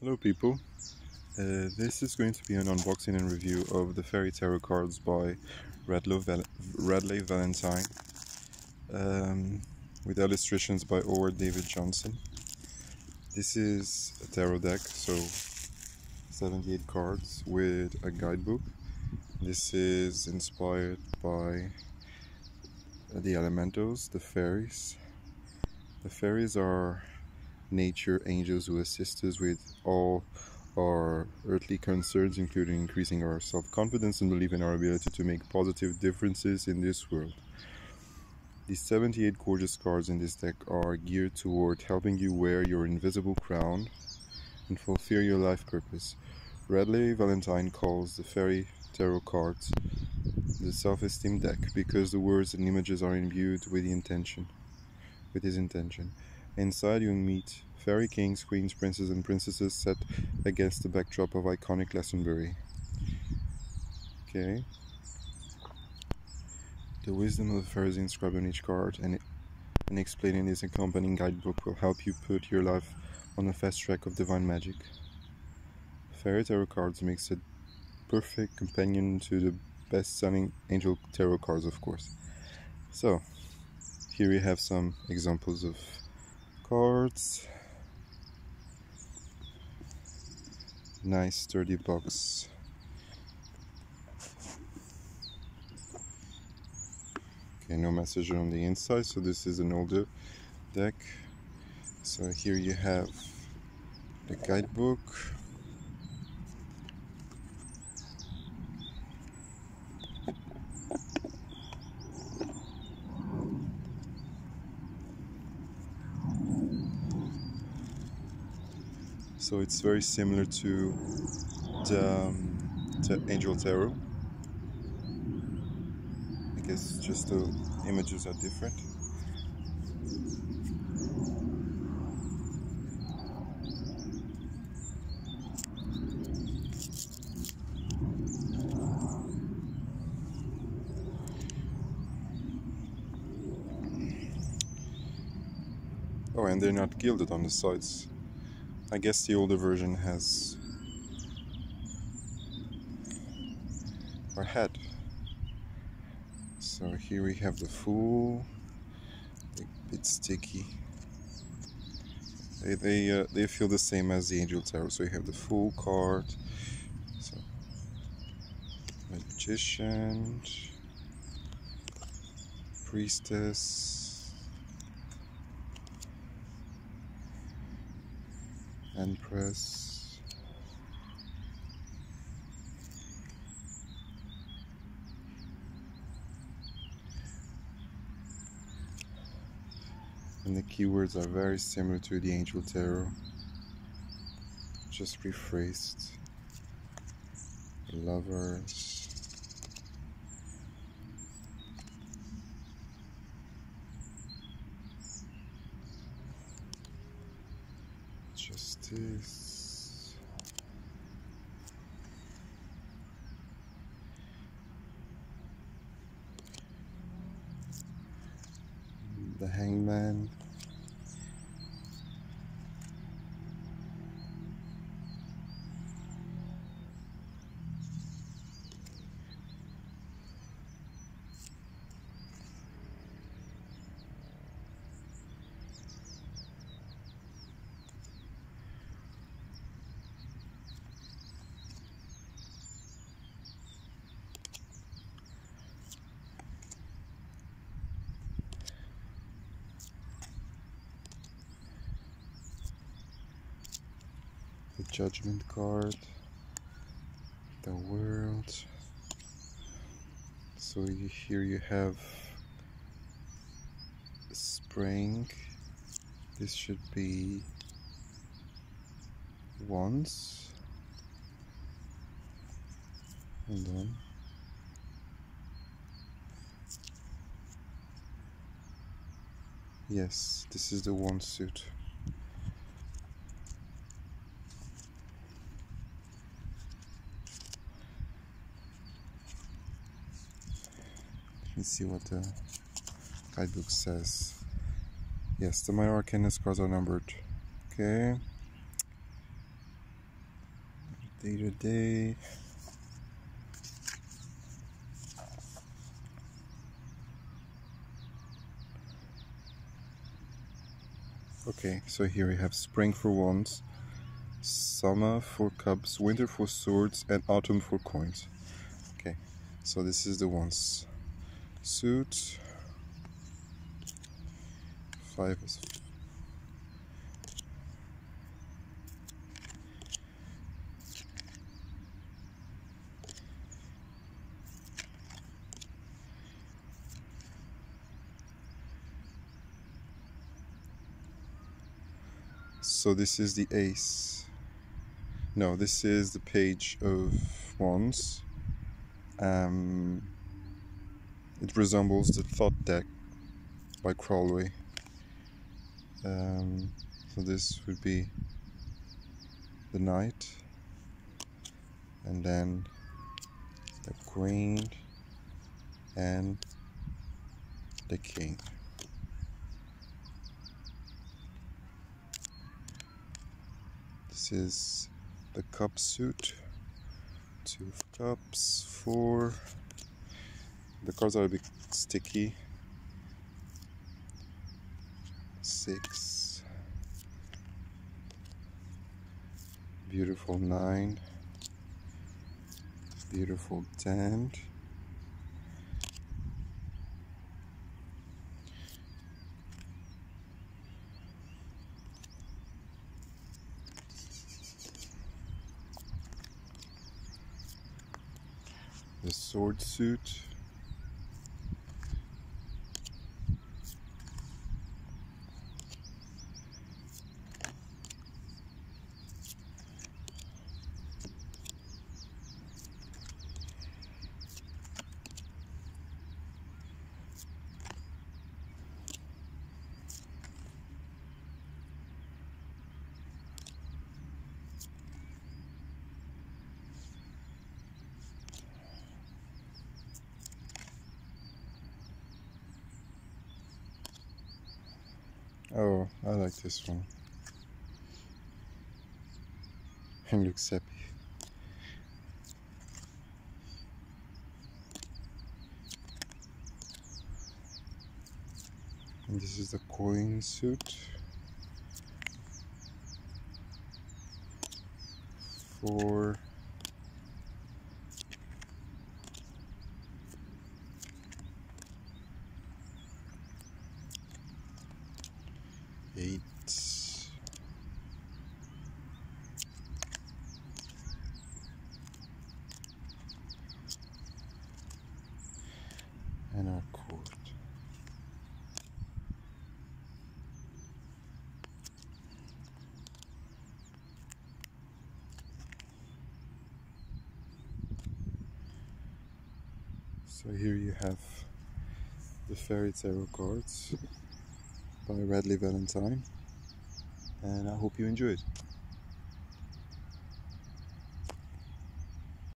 Hello people, uh, this is going to be an unboxing and review of the Fairy Tarot cards by Val Radleigh Valentine um, with illustrations by Howard David Johnson. This is a tarot deck, so 78 cards with a guidebook. This is inspired by the elementals, the fairies. The fairies are nature angels who assist us with all our earthly concerns, including increasing our self confidence and belief in our ability to make positive differences in this world. The 78 gorgeous cards in this deck are geared toward helping you wear your invisible crown and fulfill your life purpose. Radleigh Valentine calls the Fairy Tarot cards the self esteem deck because the words and images are imbued with the intention, with his intention. Inside, you'll meet fairy kings, queens, princes, and princesses set against the backdrop of iconic Glastonbury. Okay. The wisdom of the fairies inscribed on each card and, and explained in this accompanying guidebook will help you put your life on a fast track of divine magic. Fairy tarot cards makes a perfect companion to the best-selling angel tarot cards, of course. So, here we have some examples of cards. Nice sturdy box. Okay, no message on the inside, so this is an older deck. So here you have the guidebook. So it's very similar to the, um, the Angel Tarot. I guess just the images are different. Oh, and they're not gilded on the sides. I guess the older version has or had. So here we have the Fool, a bit sticky. They they uh, they feel the same as the Angel Tarot. So you have the Fool card, so Magician, Priestess. And press and the keywords are very similar to the Angel Tarot. Just rephrased. Lovers justice. The hangman. Judgment card the world. So you, here you have spring. This should be once. Hold on yes this is the one suit Let's see what the guidebook says. Yes, the minor arcana cards are numbered. Okay. day to day. Okay, so here we have spring for wands, summer for cups, winter for swords, and autumn for coins. Okay, so this is the wands. Suit, five is so this is the ace. No this is the page of wands. Um, it resembles the Thoth deck by Crowley um, so this would be the knight and then the queen and the king This is the cup suit. Two cups, four. The cards are a bit sticky. Six. Beautiful nine. Beautiful ten. the sword suit. Oh, I like this one. It looks happy. And this is the coin suit. For eight and our court. So here you have the fairy tarot cards by Radleigh Valentine and I hope you enjoyed.